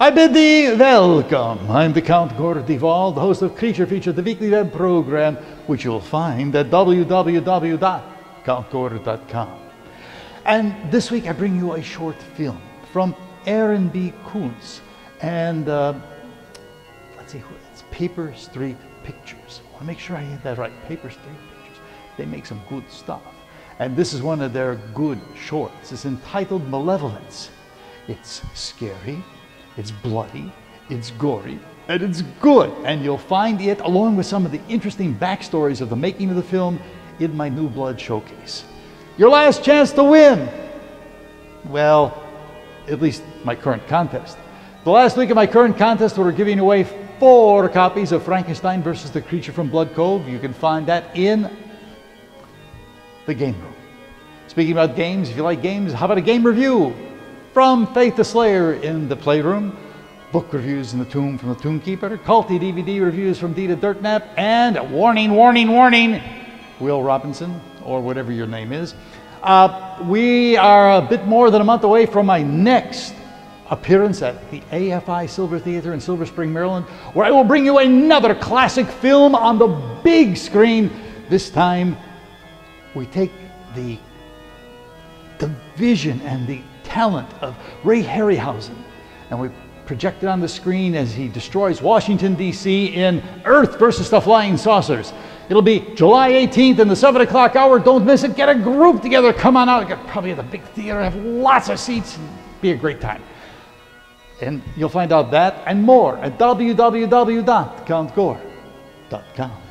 I bid thee welcome. I'm the Count Gore De Vol, the host of Creature Feature, the weekly web program, which you'll find at www.countgore.com. And this week I bring you a short film from Aaron B. Koontz. And uh, let's see, who it's Paper Street Pictures. I want to make sure I get that right. Paper Street Pictures. They make some good stuff. And this is one of their good shorts. It's entitled Malevolence. It's scary, it's bloody, it's gory, and it's good. And you'll find it along with some of the interesting backstories of the making of the film in my New Blood showcase. Your last chance to win. Well, at least my current contest. The last week of my current contest, we we're giving away four copies of Frankenstein versus the Creature from Blood Cove. You can find that in the game room. Speaking about games, if you like games, how about a game review? From Faith the Slayer in the Playroom, book reviews in the Tomb from the Tombkeeper, culty DVD reviews from Dita Dirtnap, and warning, warning, warning, Will Robinson, or whatever your name is. Uh, we are a bit more than a month away from my next appearance at the AFI Silver Theater in Silver Spring, Maryland, where I will bring you another classic film on the big screen. This time, we take the, the vision and the talent of Ray Harryhausen and we project it on the screen as he destroys Washington, D.C. in Earth versus the Flying Saucers. It'll be July 18th in the 7 o'clock hour. Don't miss it. Get a group together. Come on out. Probably at the big theater. Have lots of seats. Be a great time. And you'll find out that and more at www.countgore.com.